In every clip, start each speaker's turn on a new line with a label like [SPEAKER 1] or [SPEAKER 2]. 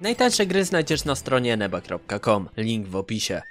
[SPEAKER 1] Najtańsze gry znajdziesz na stronie neba.com, link w opisie.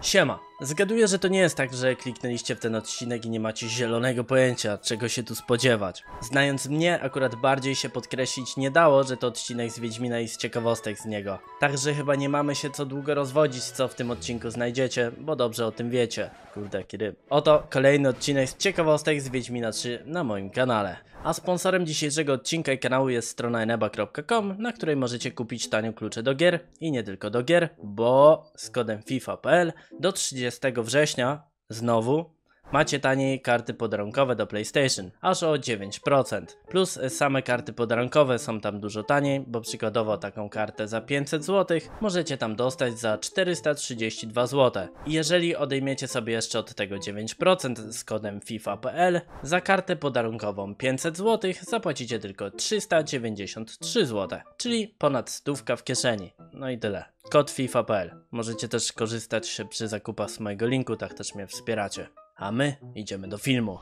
[SPEAKER 1] Siema, zgaduję, że to nie jest tak, że kliknęliście w ten odcinek i nie macie zielonego pojęcia, czego się tu spodziewać. Znając mnie, akurat bardziej się podkreślić nie dało, że to odcinek z Wiedźmina i z ciekawostek z niego. Także chyba nie mamy się co długo rozwodzić, co w tym odcinku znajdziecie, bo dobrze o tym wiecie. Kurde, kiedy... Oto kolejny odcinek z ciekawostek z Wiedźmina 3 na moim kanale. A sponsorem dzisiejszego odcinka i kanału jest strona eneba.com, na której możecie kupić tanio klucze do gier i nie tylko do gier, bo z kodem FIFA.pl do 30 września znowu macie taniej karty podarunkowe do PlayStation, aż o 9%. Plus same karty podarunkowe są tam dużo taniej, bo przykładowo taką kartę za 500 zł możecie tam dostać za 432 zł. I jeżeli odejmiecie sobie jeszcze od tego 9% z kodem FIFA.pl, za kartę podarunkową 500 zł zapłacicie tylko 393 zł, czyli ponad stówka w kieszeni. No i tyle. Kod FIFA.pl. Możecie też korzystać przy zakupach z mojego linku, tak też mnie wspieracie. A my idziemy do filmu.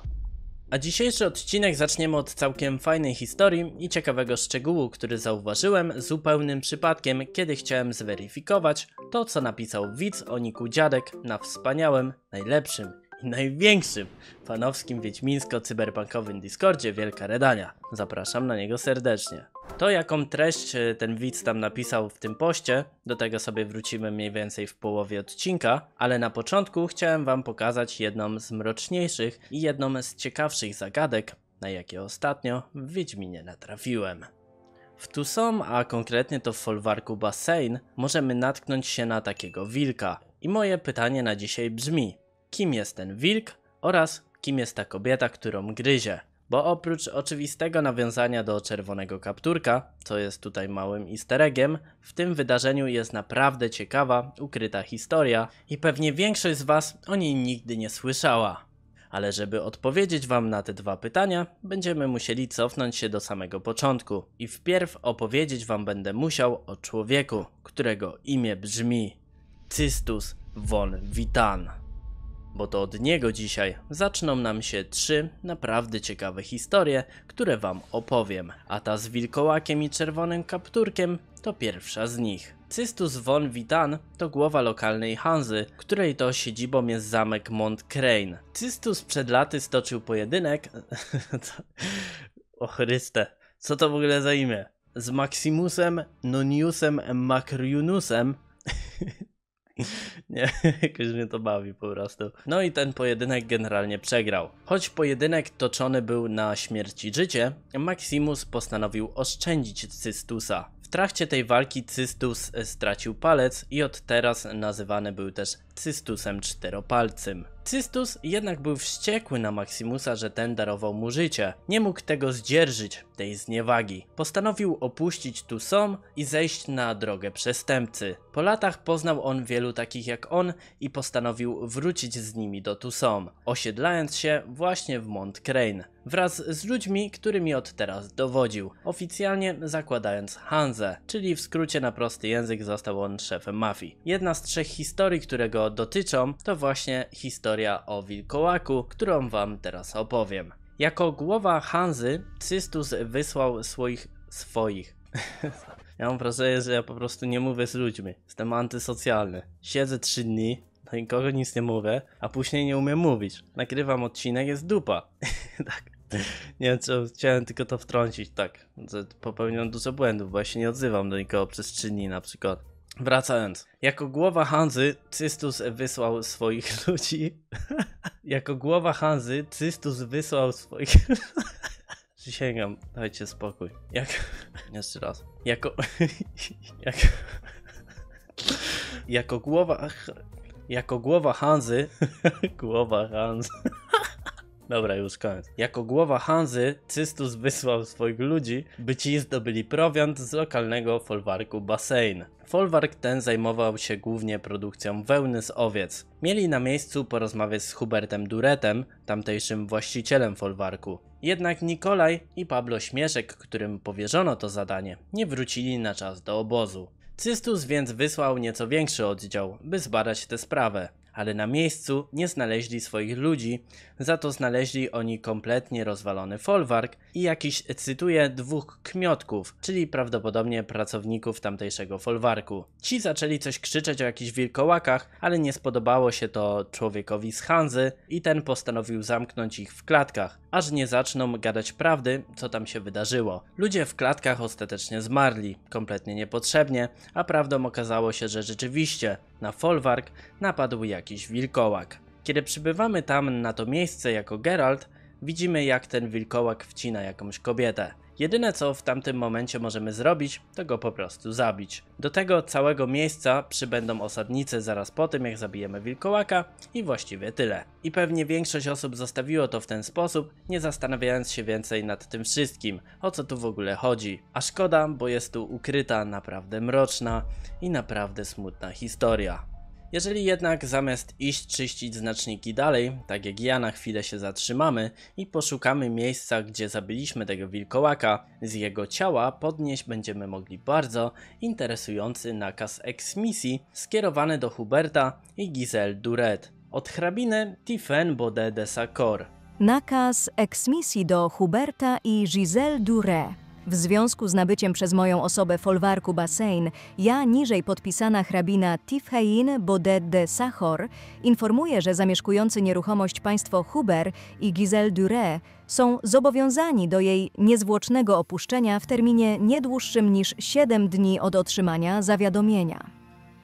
[SPEAKER 1] A dzisiejszy odcinek zaczniemy od całkiem fajnej historii i ciekawego szczegółu, który zauważyłem zupełnym przypadkiem, kiedy chciałem zweryfikować to, co napisał widz o Niku Dziadek na wspaniałym, najlepszym największym fanowskim wiedźmińsko-cyberpunkowym Discordzie Wielka Redania. Zapraszam na niego serdecznie. To jaką treść e, ten widz tam napisał w tym poście, do tego sobie wrócimy mniej więcej w połowie odcinka, ale na początku chciałem wam pokazać jedną z mroczniejszych i jedną z ciekawszych zagadek, na jakie ostatnio w Wiedźminie natrafiłem. W Tucson, a konkretnie to w folwarku Bassein, możemy natknąć się na takiego wilka. I moje pytanie na dzisiaj brzmi: kim jest ten wilk oraz kim jest ta kobieta, którą gryzie? Bo oprócz oczywistego nawiązania do czerwonego kapturka, co jest tutaj małym easter eggiem, w tym wydarzeniu jest naprawdę ciekawa, ukryta historia i pewnie większość z Was o niej nigdy nie słyszała. Ale żeby odpowiedzieć Wam na te dwa pytania, będziemy musieli cofnąć się do samego początku. I wpierw opowiedzieć Wam będę musiał o człowieku, którego imię brzmi Cystus von Witan bo to od niego dzisiaj zaczną nam się trzy naprawdę ciekawe historie, które wam opowiem, a ta z wilkołakiem i czerwonym kapturkiem to pierwsza z nich. Cystus von Witan to głowa lokalnej Hanzy, której to siedzibą jest zamek Mont Crane. Cystus przed laty stoczył pojedynek... o Chryste, co to w ogóle za imię? Z Maximusem Noniusem Macriunusem Nie, jakoś mnie to bawi po prostu. No i ten pojedynek generalnie przegrał. Choć pojedynek toczony był na śmierć i życie, Maximus postanowił oszczędzić Cystusa. W trakcie tej walki Cystus stracił palec i od teraz nazywany był też Cystusem Czteropalcym. Cystus jednak był wściekły na Maximusa, że ten darował mu życie. Nie mógł tego zdzierżyć, tej zniewagi. Postanowił opuścić Tucson i zejść na drogę przestępcy. Po latach poznał on wielu takich jak on i postanowił wrócić z nimi do Tucson, osiedlając się właśnie w Mont Crane. Wraz z ludźmi, którymi od teraz dowodził, oficjalnie zakładając Hanzę, czyli w skrócie na prosty język został on szefem mafii. Jedna z trzech historii, które go dotyczą, to właśnie historia o wilkołaku, którą wam teraz opowiem. Jako głowa Hanzy, Cystus wysłał swoich... swoich... ja mam wrażenie, że ja po prostu nie mówię z ludźmi. Jestem antysocjalny. Siedzę trzy dni, do nikogo nic nie mówię, a później nie umiem mówić. Nagrywam odcinek, jest dupa. tak. Nie wiem, co chciałem tylko to wtrącić, tak. Że popełniam dużo błędów, bo ja się nie odzywam do nikogo przez trzy dni na przykład. Wracając. Jako głowa Hanzy, Cystus wysłał swoich ludzi. jako głowa Hanzy, Cystus wysłał swoich. Przysięgam, dajcie spokój. Jak. Jeszcze raz. Jako. Jak... Jako głowa. Jako głowa Hanzy. głowa Hanzy. Dobra, już koniec. Jako głowa Hanzy, Cystus wysłał swoich ludzi, by ci zdobyli prowiant z lokalnego folwarku Bassein. Folwark ten zajmował się głównie produkcją wełny z owiec. Mieli na miejscu porozmawiać z Hubertem Duretem, tamtejszym właścicielem folwarku. Jednak Nikolaj i Pablo Śmieszek, którym powierzono to zadanie, nie wrócili na czas do obozu. Cystus więc wysłał nieco większy oddział, by zbadać tę sprawę ale na miejscu nie znaleźli swoich ludzi, za to znaleźli oni kompletnie rozwalony folwark i jakiś, cytuję, dwóch kmiotków, czyli prawdopodobnie pracowników tamtejszego folwarku. Ci zaczęli coś krzyczeć o jakichś wilkołakach, ale nie spodobało się to człowiekowi z Hanzy i ten postanowił zamknąć ich w klatkach, aż nie zaczną gadać prawdy, co tam się wydarzyło. Ludzie w klatkach ostatecznie zmarli, kompletnie niepotrzebnie, a prawdą okazało się, że rzeczywiście na folwark napadł jakiś wilkołak. Kiedy przybywamy tam na to miejsce jako Geralt, widzimy jak ten wilkołak wcina jakąś kobietę. Jedyne co w tamtym momencie możemy zrobić, to go po prostu zabić. Do tego całego miejsca przybędą osadnicy zaraz po tym, jak zabijemy wilkołaka i właściwie tyle. I pewnie większość osób zostawiło to w ten sposób, nie zastanawiając się więcej nad tym wszystkim, o co tu w ogóle chodzi. A szkoda, bo jest tu ukryta naprawdę mroczna i naprawdę smutna historia. Jeżeli jednak zamiast iść czyścić znaczniki dalej, tak jak ja na chwilę się zatrzymamy i poszukamy miejsca, gdzie zabiliśmy tego wilkołaka, z jego ciała podnieść będziemy mogli bardzo interesujący nakaz eksmisji skierowany do Huberta i Giselle Duret od hrabiny Tiphaine Baudet de Sacor.
[SPEAKER 2] Nakaz eksmisji do Huberta i Giselle Duret. W związku z nabyciem przez moją osobę folwarku Bassein, ja, niżej podpisana hrabina Tifhain Baudet de Sachor, informuję, że zamieszkujący nieruchomość państwo Huber i Giselle Duret są zobowiązani do jej niezwłocznego opuszczenia w terminie nie dłuższym niż 7 dni od otrzymania zawiadomienia.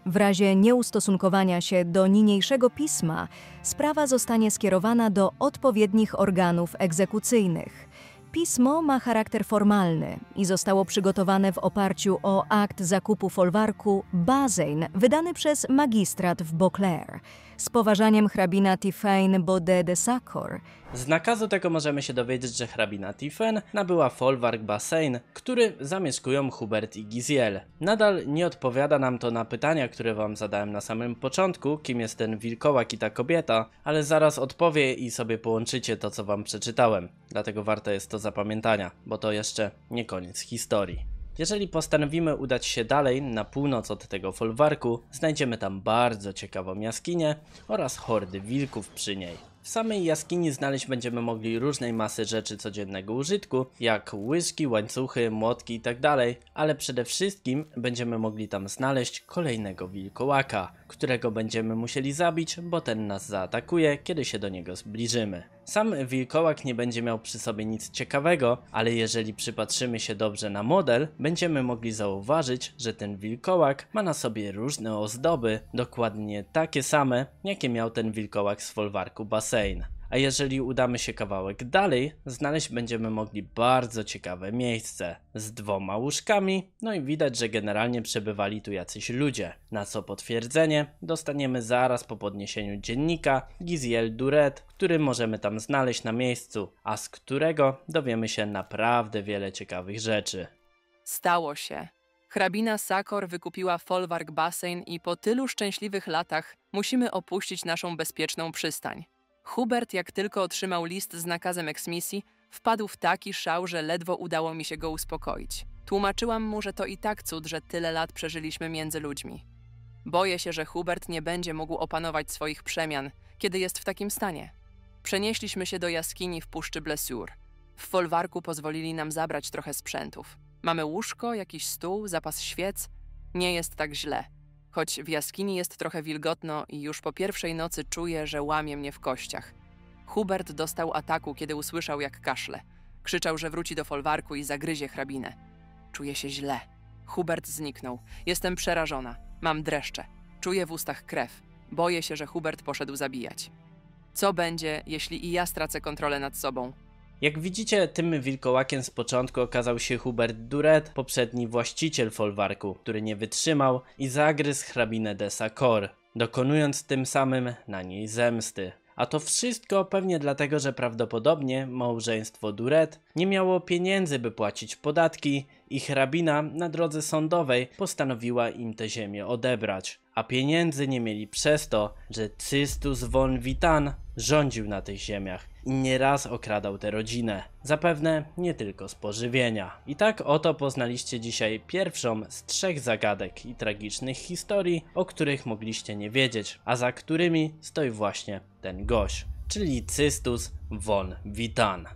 [SPEAKER 2] W razie nieustosunkowania się do niniejszego pisma, sprawa zostanie skierowana do odpowiednich organów egzekucyjnych. Pismo ma charakter formalny i zostało przygotowane w oparciu o akt zakupu folwarku Bazein wydany przez magistrat w Beauclair z poważaniem hrabina Tiphaine Baudet de Sacor.
[SPEAKER 1] Z nakazu tego możemy się dowiedzieć, że hrabina Tiffen nabyła folwark Bassein, który zamieszkują Hubert i Giziel. Nadal nie odpowiada nam to na pytania, które wam zadałem na samym początku, kim jest ten wilkołak i ta kobieta, ale zaraz odpowie i sobie połączycie to, co wam przeczytałem. Dlatego warto jest to zapamiętania, bo to jeszcze nie koniec historii. Jeżeli postanowimy udać się dalej na północ od tego folwarku, znajdziemy tam bardzo ciekawą jaskinię oraz hordy wilków przy niej. W samej jaskini znaleźć będziemy mogli różnej masy rzeczy codziennego użytku, jak łyżki, łańcuchy, młotki itd., ale przede wszystkim będziemy mogli tam znaleźć kolejnego wilkołaka, którego będziemy musieli zabić, bo ten nas zaatakuje, kiedy się do niego zbliżymy. Sam wilkołak nie będzie miał przy sobie nic ciekawego, ale jeżeli przypatrzymy się dobrze na model, będziemy mogli zauważyć, że ten wilkołak ma na sobie różne ozdoby, dokładnie takie same, jakie miał ten wilkołak z folwarku Bassein. A jeżeli udamy się kawałek dalej, znaleźć będziemy mogli bardzo ciekawe miejsce z dwoma łóżkami, no i widać, że generalnie przebywali tu jacyś ludzie. Na co potwierdzenie dostaniemy zaraz po podniesieniu dziennika Giziel Duret, który możemy tam znaleźć na miejscu, a z którego dowiemy się naprawdę wiele ciekawych rzeczy.
[SPEAKER 3] Stało się. Hrabina Sakor wykupiła folwark Bassein i po tylu szczęśliwych latach musimy opuścić naszą bezpieczną przystań. Hubert, jak tylko otrzymał list z nakazem eksmisji, wpadł w taki szał, że ledwo udało mi się go uspokoić. Tłumaczyłam mu, że to i tak cud, że tyle lat przeżyliśmy między ludźmi. Boję się, że Hubert nie będzie mógł opanować swoich przemian, kiedy jest w takim stanie. Przenieśliśmy się do jaskini w puszczy Blessure. W folwarku pozwolili nam zabrać trochę sprzętów. Mamy łóżko, jakiś stół, zapas świec. Nie jest tak źle. Choć w jaskini jest trochę wilgotno i już po pierwszej nocy czuję, że łamie mnie w kościach. Hubert dostał ataku, kiedy usłyszał, jak kaszle. Krzyczał, że wróci do folwarku i zagryzie hrabinę. Czuję się źle. Hubert zniknął. Jestem przerażona. Mam dreszcze. Czuję w ustach krew. Boję się, że Hubert poszedł zabijać. Co będzie, jeśli i ja stracę kontrolę nad sobą?
[SPEAKER 1] Jak widzicie, tym wilkołakiem z początku okazał się Hubert Duret, poprzedni właściciel folwarku, który nie wytrzymał i zagryzł hrabinę de Sacor, dokonując tym samym na niej zemsty. A to wszystko pewnie dlatego, że prawdopodobnie małżeństwo Duret nie miało pieniędzy, by płacić podatki i hrabina na drodze sądowej postanowiła im te ziemię odebrać. A pieniędzy nie mieli przez to, że Cystus von Witan rządził na tych ziemiach i nieraz okradał tę rodzinę. Zapewne nie tylko z pożywienia. I tak oto poznaliście dzisiaj pierwszą z trzech zagadek i tragicznych historii, o których mogliście nie wiedzieć, a za którymi stoi właśnie ten gość, czyli Cystus von Witan.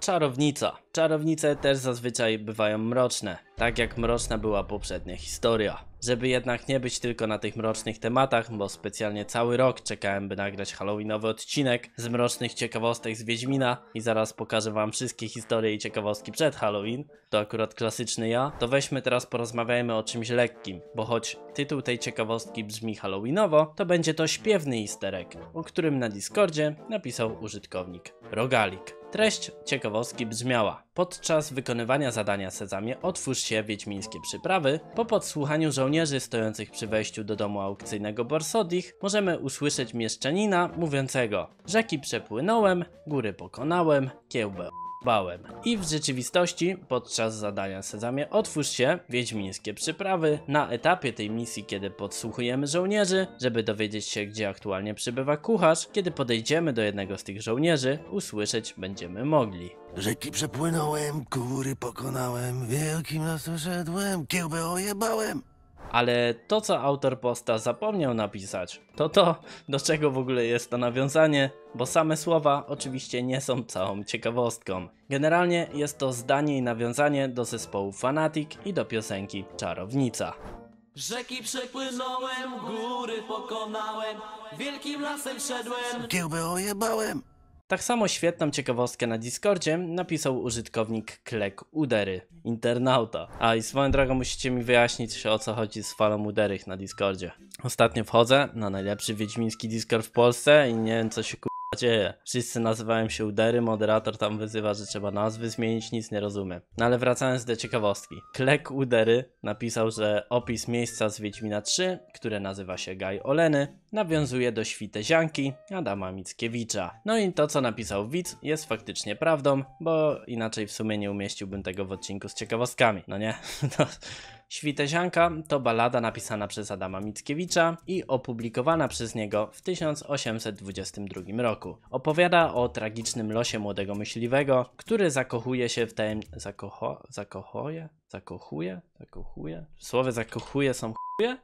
[SPEAKER 1] Czarownica. Czarownice też zazwyczaj bywają mroczne, tak jak mroczna była poprzednia historia. Żeby jednak nie być tylko na tych mrocznych tematach, bo specjalnie cały rok czekałem by nagrać halloweenowy odcinek z mrocznych ciekawostek z Wiedźmina i zaraz pokażę wam wszystkie historie i ciekawostki przed Halloween, to akurat klasyczny ja, to weźmy teraz porozmawiajmy o czymś lekkim, bo choć tytuł tej ciekawostki brzmi halloweenowo, to będzie to śpiewny easter egg, o którym na Discordzie napisał użytkownik Rogalik. Treść ciekawostki brzmiała: Podczas wykonywania zadania Sezamie otwórz się wiedźmińskie przyprawy. Po podsłuchaniu żołnierzy stojących przy wejściu do domu aukcyjnego Borsodich możemy usłyszeć mieszczanina mówiącego: Rzeki przepłynąłem, góry pokonałem, kiełbę bałem. I w rzeczywistości podczas zadania Sezamie otwórz się wiedźmińskie przyprawy. Na etapie tej misji, kiedy podsłuchujemy żołnierzy, żeby dowiedzieć się gdzie aktualnie przybywa kucharz, kiedy podejdziemy do jednego z tych żołnierzy, usłyszeć będziemy mogli.
[SPEAKER 4] Rzeki przepłynąłem, góry pokonałem, wielkim lasem szedłem, kiełbę ojebałem.
[SPEAKER 1] Ale to, co autor posta zapomniał napisać, to to, do czego w ogóle jest to nawiązanie, bo same słowa oczywiście nie są całą ciekawostką. Generalnie jest to zdanie i nawiązanie do zespołu Fanatic i do piosenki Czarownica.
[SPEAKER 5] Rzeki przepłynąłem, góry pokonałem, wielkim lasem szedłem.
[SPEAKER 4] Kiełbę ojebałem.
[SPEAKER 1] Tak samo świetną ciekawostkę na Discordzie napisał użytkownik Klek Udery, internauta. A i swoją drogą musicie mi wyjaśnić o co chodzi z falą Uderych na Discordzie. Ostatnio wchodzę na najlepszy wiedźmiński Discord w Polsce i nie wiem co się ku dzieje. Wszyscy nazywają się Udery, moderator tam wyzywa, że trzeba nazwy zmienić, nic nie rozumiem. No ale wracając do ciekawostki. Klek Udery napisał, że opis miejsca z Wiedźmina 3, które nazywa się Gaj Oleny, nawiązuje do Świtezianki Adama Mickiewicza. No i to co napisał widz jest faktycznie prawdą, bo inaczej w sumie nie umieściłbym tego w odcinku z ciekawostkami, no nie? No. Świtezianka to balada napisana przez Adama Mickiewicza i opublikowana przez niego w 1822 roku. Opowiada o tragicznym losie młodego myśliwego, który zakochuje się w tajem... Zakocho... Zakochuje? Zakochuje? Zakochuje? W słowie zakochuje są chuje?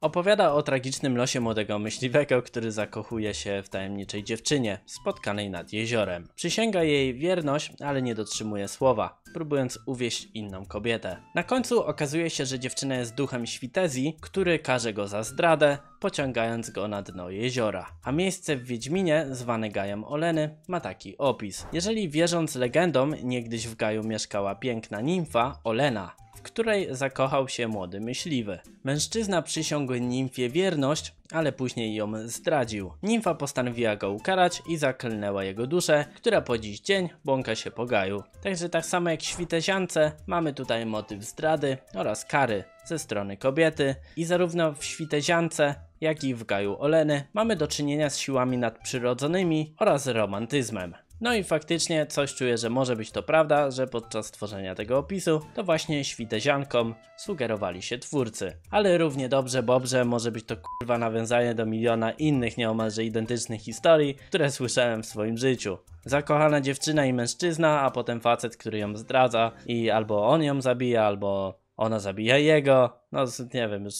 [SPEAKER 1] Opowiada o tragicznym losie młodego myśliwego, który zakochuje się w tajemniczej dziewczynie spotkanej nad jeziorem. Przysięga jej wierność, ale nie dotrzymuje słowa, próbując uwieść inną kobietę. Na końcu okazuje się, że dziewczyna jest duchem Świtezji, który każe go za zdradę, pociągając go na dno jeziora. A miejsce w Wiedźminie, zwane Gajem Oleny, ma taki opis. Jeżeli wierząc legendom, niegdyś w Gaju mieszkała piękna nimfa Olena, w której zakochał się młody myśliwy. Mężczyzna przysiągł nimfie wierność, ale później ją zdradził. Nimfa postanowiła go ukarać i zaklnęła jego duszę, która po dziś dzień błąka się po gaju. Także tak samo jak w Świteziance, mamy tutaj motyw zdrady oraz kary ze strony kobiety i zarówno w Świteziance, jak i w gaju Oleny mamy do czynienia z siłami nadprzyrodzonymi oraz romantyzmem. No i faktycznie coś czuję, że może być to prawda, że podczas tworzenia tego opisu to właśnie świteziankom sugerowali się twórcy. Ale równie dobrze, dobrze może być to kurwa nawiązanie do miliona innych nieomalże identycznych historii, które słyszałem w swoim życiu. Zakochana dziewczyna i mężczyzna, a potem facet, który ją zdradza i albo on ją zabija, albo ona zabija jego. No nie wiem, już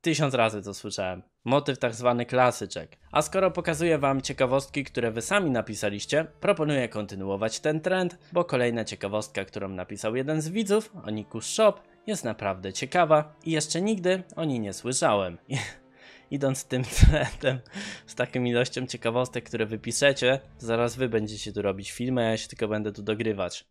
[SPEAKER 1] tysiąc razy to słyszałem. Motyw tak zwany klasyczek. A skoro pokazuję wam ciekawostki, które wy sami napisaliście, proponuję kontynuować ten trend, bo kolejna ciekawostka, którą napisał jeden z widzów, Onikus Shop, jest naprawdę ciekawa i jeszcze nigdy o niej nie słyszałem. Idąc tym trendem, z taką ilością ciekawostek, które wypiszecie, zaraz wy będziecie tu robić filmy, a ja się tylko będę tu dogrywać.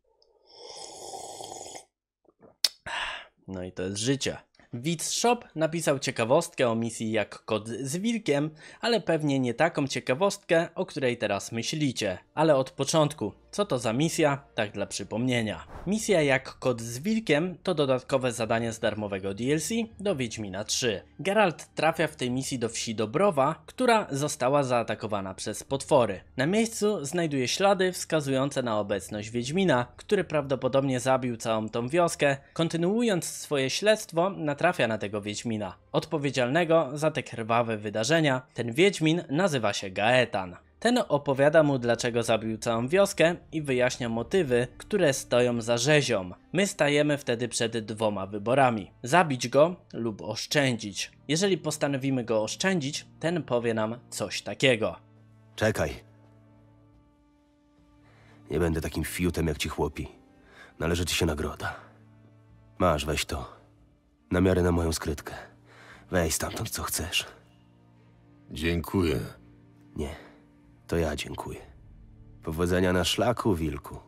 [SPEAKER 1] No i to jest życie. Widz Shop napisał ciekawostkę o misji jak kod z wilkiem, ale pewnie nie taką ciekawostkę, o której teraz myślicie. Ale od początku. Co to za misja? Tak dla przypomnienia. Misja jak Kod z Wilkiem to dodatkowe zadanie z darmowego DLC do Wiedźmina 3. Geralt trafia w tej misji do wsi Dobrowa, która została zaatakowana przez potwory. Na miejscu znajduje ślady wskazujące na obecność Wiedźmina, który prawdopodobnie zabił całą tą wioskę. Kontynuując swoje śledztwo, natrafia na tego Wiedźmina. Odpowiedzialnego za te krwawe wydarzenia, ten Wiedźmin nazywa się Gaetan. Ten opowiada mu, dlaczego zabił całą wioskę i wyjaśnia motywy, które stoją za rzezią. My stajemy wtedy przed dwoma wyborami: zabić go lub oszczędzić. Jeżeli postanowimy go oszczędzić, ten powie nam coś takiego.
[SPEAKER 4] Czekaj. Nie będę takim fiutem jak ci chłopi. Należy ci się nagroda. Masz, weź to. Na miarę na moją skrytkę. Weź stamtąd co chcesz.
[SPEAKER 6] Dziękuję.
[SPEAKER 4] Nie, to ja dziękuję. Powodzenia na szlaku, wilku.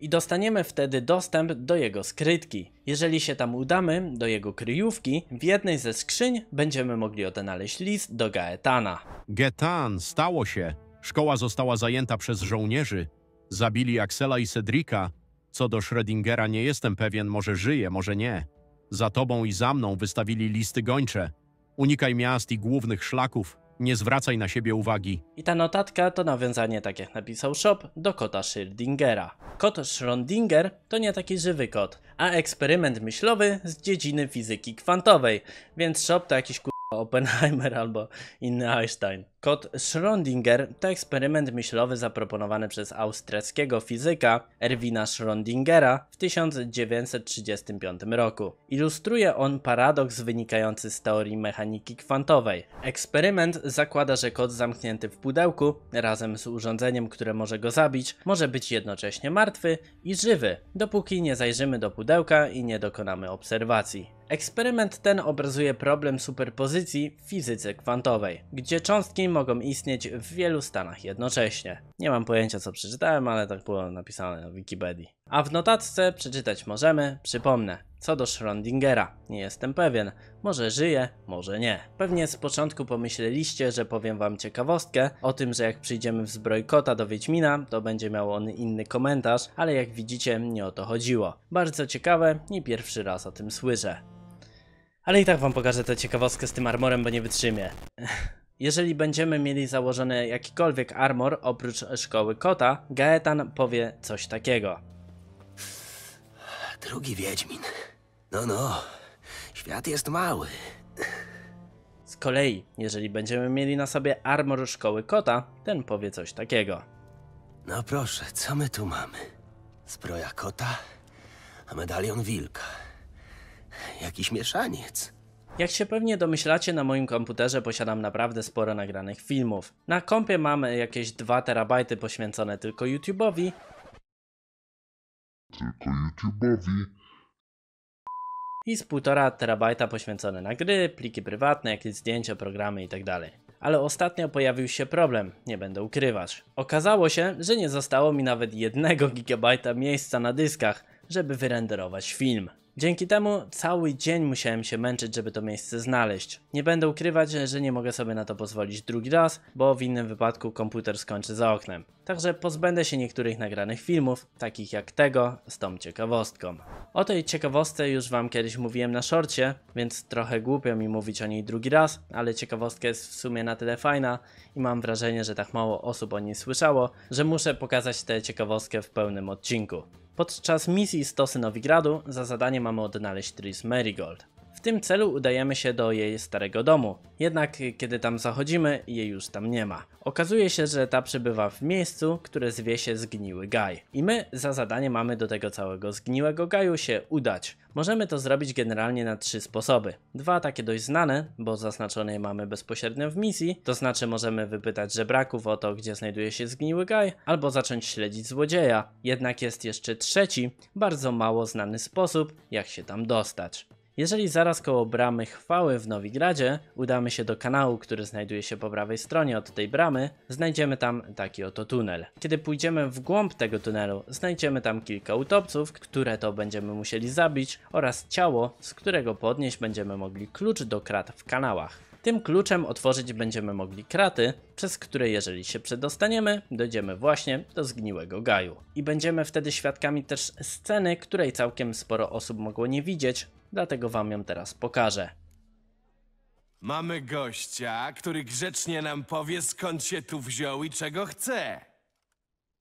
[SPEAKER 1] I dostaniemy wtedy dostęp do jego skrytki. Jeżeli się tam udamy, do jego kryjówki, w jednej ze skrzyń będziemy mogli odnaleźć list do Gaetana.
[SPEAKER 7] Getan, stało się. Szkoła została zajęta przez żołnierzy. Zabili Axela i Cedrika. Co do Schrödingera nie jestem pewien, może żyje, może nie. Za tobą i za mną wystawili listy gończe. Unikaj miast i głównych szlaków. Nie zwracaj na siebie uwagi.
[SPEAKER 1] I ta notatka to nawiązanie, tak jak napisał Shop, do kota Schrödingera. Kot Schrödinger to nie taki żywy kot, a eksperyment myślowy z dziedziny fizyki kwantowej, więc Shop to jakiś ku... Oppenheimer albo inny Einstein. Kot Schrödinger to eksperyment myślowy zaproponowany przez austriackiego fizyka Erwina Schrödingera w 1935 roku. Ilustruje on paradoks wynikający z teorii mechaniki kwantowej. Eksperyment zakłada, że kot zamknięty w pudełku razem z urządzeniem, które może go zabić, może być jednocześnie martwy i żywy, dopóki nie zajrzymy do pudełka i nie dokonamy obserwacji. Eksperyment ten obrazuje problem superpozycji w fizyce kwantowej, gdzie cząstki mogą istnieć w wielu stanach jednocześnie. Nie mam pojęcia co przeczytałem, ale tak było napisane na Wikipedii. A w notatce przeczytać możemy, przypomnę, co do Schrödingera, nie jestem pewien, może żyje, może nie. Pewnie z początku pomyśleliście, że powiem wam ciekawostkę o tym, że jak przyjdziemy w zbroj kota do Wiedźmina, to będzie miał on inny komentarz, ale jak widzicie, nie o to chodziło. Bardzo ciekawe i pierwszy raz o tym słyszę. Ale i tak wam pokażę tę ciekawostkę z tym armorem, bo nie wytrzymię. Jeżeli będziemy mieli założony jakikolwiek armor oprócz szkoły kota, Gaetan powie coś takiego.
[SPEAKER 4] Drugi Wiedźmin. No, no. Świat jest mały.
[SPEAKER 1] Z kolei, jeżeli będziemy mieli na sobie armor szkoły kota, ten powie coś takiego.
[SPEAKER 4] No proszę, co my tu mamy? Zbroja kota, a medalion wilka. Jakiś mieszaniec.
[SPEAKER 1] Jak się pewnie domyślacie, na moim komputerze posiadam naprawdę sporo nagranych filmów. Na kompie mamy jakieś 2 terabajty poświęcone tylko YouTube'owi,
[SPEAKER 6] Tylko YouTube'owi.
[SPEAKER 1] i z 1,5 terabajta poświęcone na gry, pliki prywatne, jakieś zdjęcia, programy itd. Ale ostatnio pojawił się problem, nie będę ukrywać. Okazało się, że nie zostało mi nawet 1 GB miejsca na dyskach, żeby wyrenderować film. Dzięki temu cały dzień musiałem się męczyć, żeby to miejsce znaleźć. Nie będę ukrywać, że nie mogę sobie na to pozwolić drugi raz, bo w innym wypadku komputer skończy za oknem. Także pozbędę się niektórych nagranych filmów, takich jak tego z tą ciekawostką. O tej ciekawostce już wam kiedyś mówiłem na szorcie, więc trochę głupio mi mówić o niej drugi raz, ale ciekawostka jest w sumie na tyle fajna i mam wrażenie, że tak mało osób o niej słyszało, że muszę pokazać tę ciekawostkę w pełnym odcinku. Podczas misji Stosy Nowigradu za zadanie mamy odnaleźć Tris Marigold. Tym celu udajemy się do jej starego domu, jednak kiedy tam zachodzimy, jej już tam nie ma. Okazuje się, że ta przebywa w miejscu, które zwie się Zgniły Gaj. I my za zadanie mamy do tego całego Zgniłego Gaju się udać. Możemy to zrobić generalnie na trzy sposoby. Dwa takie dość znane, bo zaznaczone je mamy bezpośrednio w misji, to znaczy możemy wypytać żebraków o to, gdzie znajduje się Zgniły Gaj, albo zacząć śledzić złodzieja. Jednak jest jeszcze trzeci, bardzo mało znany sposób, jak się tam dostać. Jeżeli zaraz koło bramy chwały w Nowigradzie udamy się do kanału, który znajduje się po prawej stronie od tej bramy, znajdziemy tam taki oto tunel. Kiedy pójdziemy w głąb tego tunelu, znajdziemy tam kilka utopców, które to będziemy musieli zabić oraz ciało, z którego podnieść będziemy mogli klucz do krat w kanałach. Tym kluczem otworzyć będziemy mogli kraty, przez które jeżeli się przedostaniemy, dojdziemy właśnie do zgniłego gaju. I będziemy wtedy świadkami też sceny, której całkiem sporo osób mogło nie widzieć, dlatego wam ją teraz pokażę.
[SPEAKER 8] Mamy gościa, który grzecznie nam powie, skąd się tu wziął i czego chce.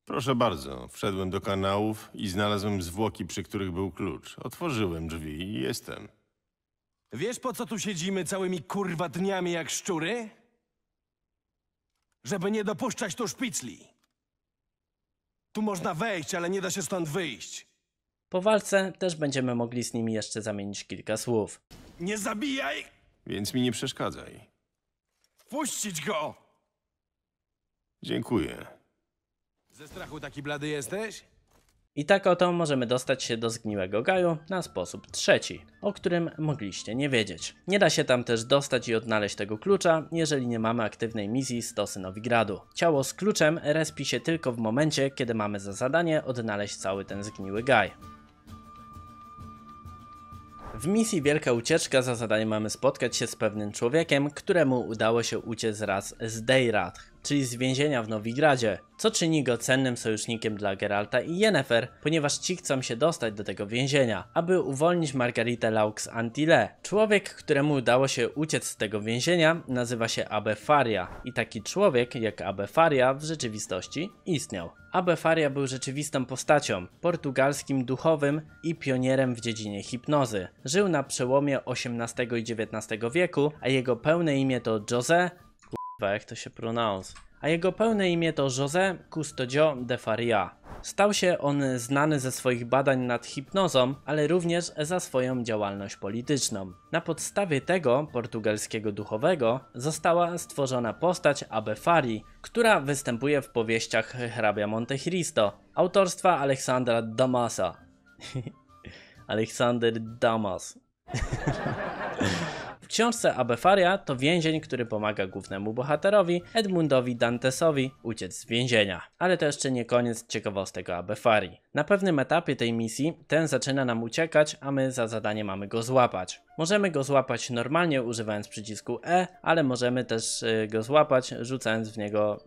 [SPEAKER 6] Proszę bardzo, wszedłem do kanałów i znalazłem zwłoki, przy których był klucz. Otworzyłem drzwi i jestem.
[SPEAKER 8] Wiesz, po co tu siedzimy całymi kurwa dniami jak szczury? Żeby nie dopuszczać tu szpicli. Tu można wejść, ale nie da się stąd wyjść.
[SPEAKER 1] Po walce też będziemy mogli z nimi jeszcze zamienić kilka słów.
[SPEAKER 8] Nie zabijaj!
[SPEAKER 6] Więc mi nie przeszkadzaj.
[SPEAKER 8] Puścić go!
[SPEAKER 6] Dziękuję.
[SPEAKER 8] Ze strachu taki blady jesteś?
[SPEAKER 1] I tak oto możemy dostać się do zgniłego gaju na sposób trzeci, o którym mogliście nie wiedzieć. Nie da się tam też dostać i odnaleźć tego klucza, jeżeli nie mamy aktywnej misji Stosy Nowigradu. Ciało z kluczem respi się tylko w momencie, kiedy mamy za zadanie odnaleźć cały ten zgniły gaj. W misji Wielka Ucieczka za zadanie mamy spotkać się z pewnym człowiekiem, któremu udało się uciec raz z Deirat, czyli z więzienia w Nowigradzie, co czyni go cennym sojusznikiem dla Geralta i Yennefer, ponieważ ci chcą się dostać do tego więzienia, aby uwolnić Margaritę Laux Antile. Człowiek, któremu udało się uciec z tego więzienia, nazywa się Abefaria i taki człowiek jak Abefaria w rzeczywistości istniał. Abefaria był rzeczywistą postacią, portugalskim duchowym i pionierem w dziedzinie hipnozy. Żył na przełomie XVIII i XIX wieku, a jego pełne imię to José Kurwa, jak to się pronounce. A jego pełne imię to José Custodio de Faria. Stał się on znany ze swoich badań nad hipnozą, ale również za swoją działalność polityczną. Na podstawie tego portugalskiego duchowego została stworzona postać Abe Fari, która występuje w powieściach hrabia Monte Cristo, autorstwa Aleksandra Damasa. Aleksander Damas. W książce Abefaria to więzień, który pomaga głównemu bohaterowi Edmundowi Dantesowi uciec z więzienia. Ale to jeszcze nie koniec ciekawostek o Abefarii. Na pewnym etapie tej misji ten zaczyna nam uciekać, a my za zadanie mamy go złapać. Możemy go złapać normalnie używając przycisku E, ale możemy też y, go złapać rzucając w niego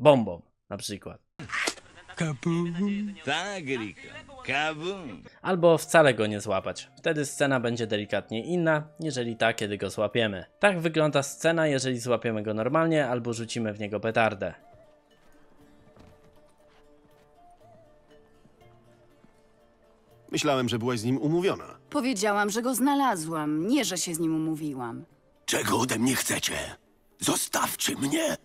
[SPEAKER 1] bombą na przykład.
[SPEAKER 9] Tak, Riko. Kabum.
[SPEAKER 1] Albo wcale go nie złapać. Wtedy scena będzie delikatnie inna, jeżeli ta, kiedy go złapiemy. Tak wygląda scena, jeżeli złapiemy go normalnie albo rzucimy w niego petardę.
[SPEAKER 6] Myślałem, że byłaś z nim umówiona.
[SPEAKER 10] Powiedziałam, że go znalazłam, nie że się z nim umówiłam.
[SPEAKER 4] Czego ode mnie chcecie? Zostawcie mnie!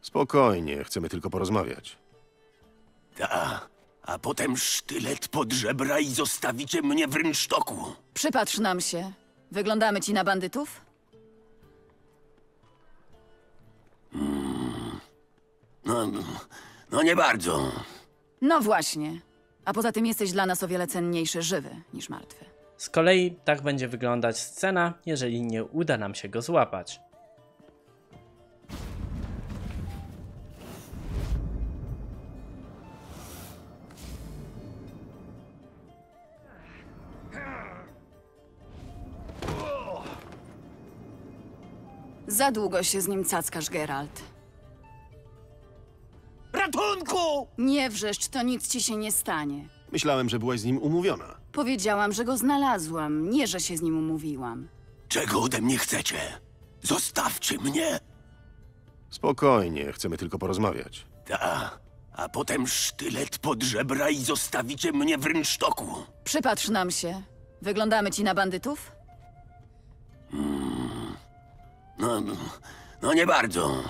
[SPEAKER 6] Spokojnie, chcemy tylko porozmawiać.
[SPEAKER 4] Ta, a potem sztylet pod żebra i zostawicie mnie w rynsztoku.
[SPEAKER 10] Przypatrz nam się. Wyglądamy ci na bandytów?
[SPEAKER 4] No, no nie bardzo.
[SPEAKER 10] No właśnie. A poza tym jesteś dla nas o wiele cenniejszy żywy niż martwy.
[SPEAKER 1] Z kolei tak będzie wyglądać scena, jeżeli nie uda nam się go złapać.
[SPEAKER 10] Za długo się z nim cackasz, Geralt.
[SPEAKER 4] Ratunku!
[SPEAKER 10] Nie wrzeszcz, to nic ci się nie stanie.
[SPEAKER 6] Myślałem, że byłaś z nim umówiona.
[SPEAKER 10] Powiedziałam, że go znalazłam, nie że się z nim umówiłam.
[SPEAKER 4] Czego ode mnie chcecie? Zostawcie mnie!
[SPEAKER 6] Spokojnie, chcemy tylko porozmawiać.
[SPEAKER 4] Ta, a potem sztylet pod żebra i zostawicie mnie w rynsztoku.
[SPEAKER 10] Przypatrz nam się. Wyglądamy ci na bandytów?
[SPEAKER 4] No, no nie bardzo.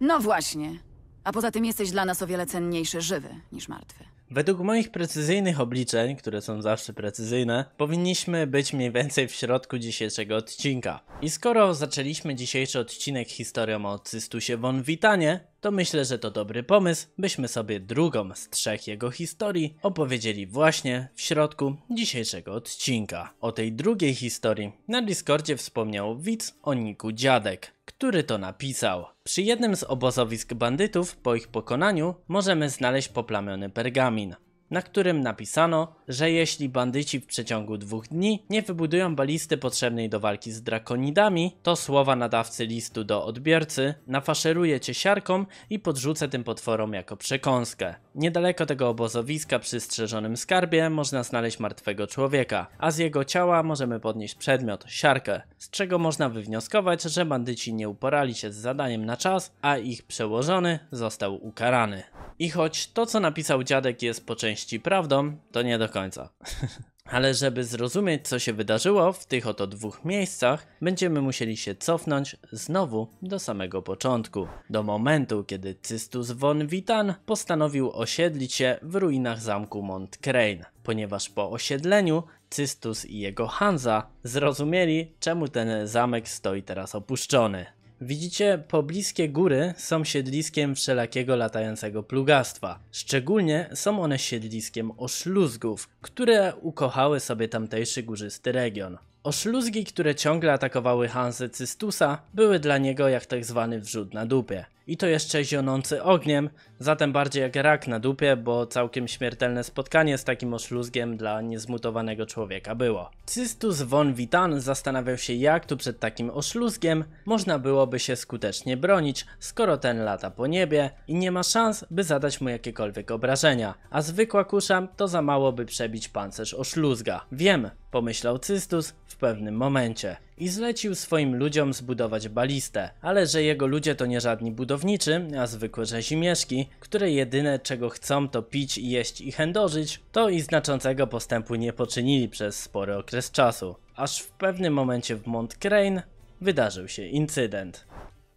[SPEAKER 10] No właśnie. A poza tym jesteś dla nas o wiele cenniejszy żywy niż martwy.
[SPEAKER 1] Według moich precyzyjnych obliczeń, które są zawsze precyzyjne, powinniśmy być mniej więcej w środku dzisiejszego odcinka. I skoro zaczęliśmy dzisiejszy odcinek historią o Cystusie von Witanie, to myślę, że to dobry pomysł, byśmy sobie drugą z trzech jego historii opowiedzieli właśnie w środku dzisiejszego odcinka. O tej drugiej historii na Discordzie wspomniał widz o niku Dziadek, który to napisał. Przy jednym z obozowisk bandytów po ich pokonaniu możemy znaleźć poplamiony pergamin. Na którym napisano, że jeśli bandyci w przeciągu dwóch dni nie wybudują balisty potrzebnej do walki z drakonidami, to słowa nadawcy listu do odbiorcy nafaszeruje cię siarką i podrzucę tym potworom jako przekąskę. Niedaleko tego obozowiska przy strzeżonym skarbie można znaleźć martwego człowieka, a z jego ciała możemy podnieść przedmiot, siarkę, z czego można wywnioskować, że bandyci nie uporali się z zadaniem na czas, a ich przełożony został ukarany. I choć to co napisał dziadek jest po części prawdą, to nie do końca. Ale żeby zrozumieć, co się wydarzyło w tych oto dwóch miejscach, będziemy musieli się cofnąć znowu do samego początku. Do momentu, kiedy Cystus von Witan postanowił osiedlić się w ruinach zamku Mont Crane, ponieważ po osiedleniu Cystus i jego Hansa zrozumieli, czemu ten zamek stoi teraz opuszczony. Widzicie, pobliskie góry są siedliskiem wszelakiego latającego plugastwa. Szczególnie są one siedliskiem oszluzgów, które ukochały sobie tamtejszy górzysty region. Oszluzgi, które ciągle atakowały Hansę Cystusa, były dla niego jak tak zwany wrzód na dupie. I to jeszcze zionący ogniem, zatem bardziej jak rak na dupie, bo całkiem śmiertelne spotkanie z takim oszluzgiem dla niezmutowanego człowieka było. Cystus von Witan zastanawiał się jak tu przed takim oszluzgiem można byłoby się skutecznie bronić, skoro ten lata po niebie i nie ma szans, by zadać mu jakiekolwiek obrażenia, a zwykła kusza to za mało by przebić pancerz oszluzga. Wiem, pomyślał Cystus w pewnym momencie i zlecił swoim ludziom zbudować balistę, ale że jego ludzie to nie żadni budowniczy, a zwykłe rzezimieszki, które jedyne czego chcą to pić jeść i chędożyć, to i znaczącego postępu nie poczynili przez spory okres czasu. Aż w pewnym momencie w Mont Crane wydarzył się incydent.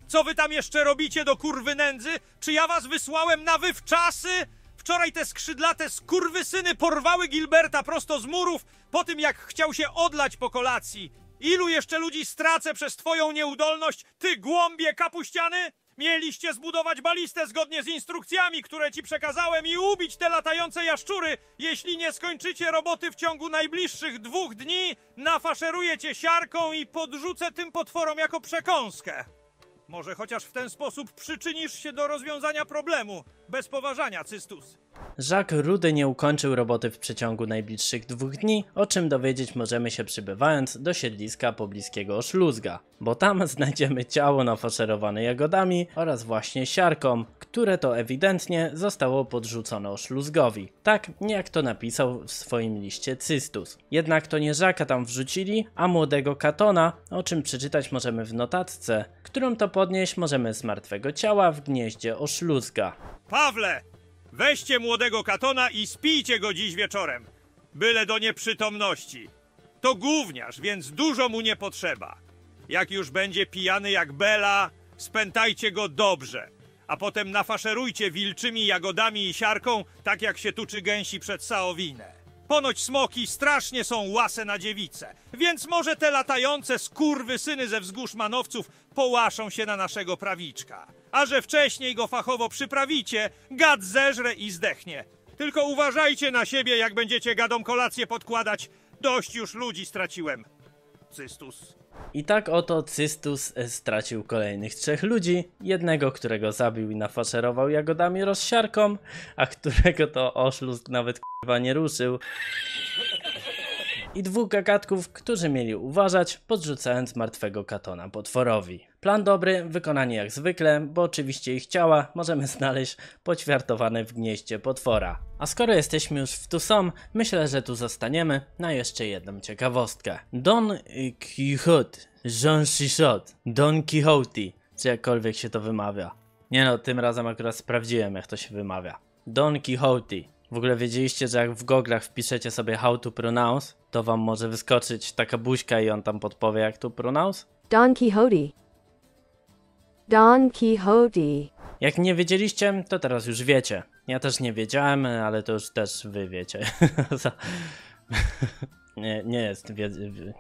[SPEAKER 11] Co wy tam jeszcze robicie do kurwy nędzy? Czy ja was wysłałem na wywczasy? Wczoraj te skrzydlate skurwysyny porwały Gilberta prosto z murów po tym, jak chciał się odlać po kolacji. Ilu jeszcze ludzi stracę przez twoją nieudolność, ty głąbie kapuściany? Mieliście zbudować balistę zgodnie z instrukcjami, które ci przekazałem i ubić te latające jaszczury. Jeśli nie skończycie roboty w ciągu najbliższych dwóch dni, nafaszeruję cię siarką i podrzucę tym potworom jako przekąskę. Może chociaż w ten sposób przyczynisz się do rozwiązania problemu, bez poważania, Cystus.
[SPEAKER 1] Jacques Rudy nie ukończył roboty w przeciągu najbliższych dwóch dni, o czym dowiedzieć możemy się przybywając do siedliska pobliskiego Szluzga, bo tam znajdziemy ciało nafaszerowane jagodami oraz właśnie siarką, które to ewidentnie zostało podrzucone Oszluzgowi. Tak jak to napisał w swoim liście Cystus. Jednak to nie Jacques'a tam wrzucili, a młodego Katona, o czym przeczytać możemy w notatce, którą to podnieść możemy z martwego ciała w gnieździe Oszluzga.
[SPEAKER 11] Pawle, weźcie młodego Katona i spijcie go dziś wieczorem. Byle do nieprzytomności. To gówniarz, więc dużo mu nie potrzeba. Jak już będzie pijany jak Bela, spętajcie go dobrze. A potem nafaszerujcie wilczymi jagodami i siarką, tak jak się tuczy gęsi przed Saowinę. Ponoć smoki strasznie są łase na dziewice, więc może te latające skurwy syny ze wzgórz manowców połaszą się na naszego prawiczka. A że wcześniej go fachowo przyprawicie, gad zeżre i zdechnie. Tylko uważajcie na siebie, jak będziecie gadom kolację podkładać. Dość już ludzi straciłem. Cystus.
[SPEAKER 1] I tak oto Cystus stracił kolejnych trzech ludzi, jednego, którego zabił i nafaszerował jagodami rozsiarką, a którego to oszluzg nawet k***wa nie ruszył. I dwóch gagatków, którzy mieli uważać, podrzucając martwego katona potworowi. Plan dobry, wykonanie jak zwykle, bo oczywiście ich ciała możemy znaleźć poćwiartowane w gnieździe potwora. A skoro jesteśmy już w Tucson, myślę, że tu zostaniemy na jeszcze jedną ciekawostkę. Don Quixote, Jean Chichot, Don Quixote, czy jakkolwiek się to wymawia. Nie no, tym razem akurat sprawdziłem jak to się wymawia. Don Quixote. W ogóle wiedzieliście, że jak w goglach wpiszecie sobie how to pronounce, to wam może wyskoczyć taka buźka i on tam podpowie jak to pronounce?
[SPEAKER 12] Don Quixote. Don Quixote.
[SPEAKER 1] Jak nie wiedzieliście, to teraz już wiecie. Ja też nie wiedziałem, ale to już też wy wiecie. nie, nie, jest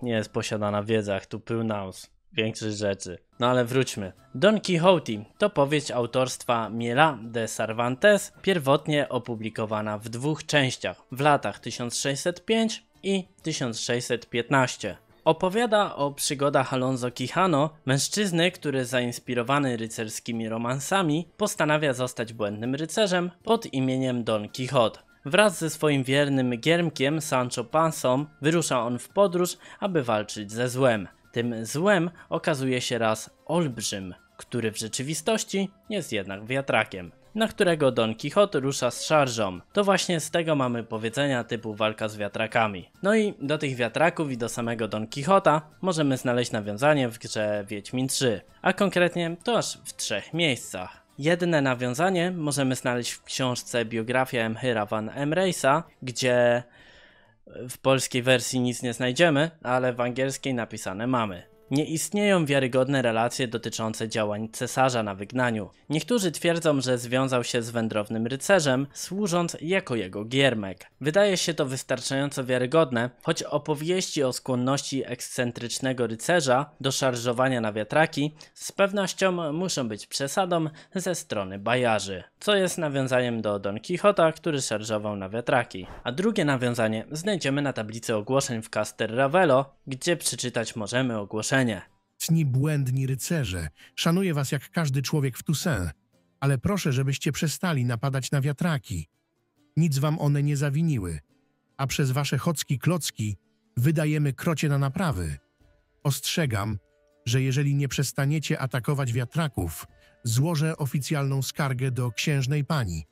[SPEAKER 1] nie jest posiadana wiedza, jak tu pronounce większość rzeczy. No ale wróćmy. Don Quixote to powieść autorstwa Miela de Cervantes, pierwotnie opublikowana w dwóch częściach w latach 1605 i 1615. Opowiada o przygodach Alonso Quijano, mężczyzny, który zainspirowany rycerskimi romansami postanawia zostać błędnym rycerzem pod imieniem Don Quixote. Wraz ze swoim wiernym giermkiem Sancho Pansą wyrusza on w podróż, aby walczyć ze złem. Tym złem okazuje się raz olbrzym, który w rzeczywistości jest jednak wiatrakiem, na którego Don Quixote rusza z szarżą. To właśnie z tego mamy powiedzenia typu walka z wiatrakami. No i do tych wiatraków i do samego Don Quixota możemy znaleźć nawiązanie w grze Wiedźmin 3, a konkretnie to aż w trzech miejscach. Jedne nawiązanie możemy znaleźć w książce Biografia Emhyra van Emreisa, gdzie w polskiej wersji nic nie znajdziemy, ale w angielskiej napisane mamy. Nie istnieją wiarygodne relacje dotyczące działań cesarza na wygnaniu. Niektórzy twierdzą, że związał się z wędrownym rycerzem, służąc jako jego giermek. Wydaje się to wystarczająco wiarygodne, choć opowieści o skłonności ekscentrycznego rycerza do szarżowania na wiatraki z pewnością muszą być przesadą ze strony bajarzy, co jest nawiązaniem do Don Quixota, który szarżował na wiatraki. A drugie nawiązanie znajdziemy na tablicy ogłoszeń w Caster Ravelo, gdzie przeczytać możemy ogłoszenie
[SPEAKER 12] Cni błędni rycerze, szanuję was jak każdy człowiek w Toussaint, ale proszę, żebyście przestali napadać na wiatraki. Nic wam one nie zawiniły, a przez wasze chocki klocki wydajemy krocie na naprawy. Ostrzegam, że jeżeli nie przestaniecie atakować wiatraków, złożę oficjalną skargę do księżnej pani.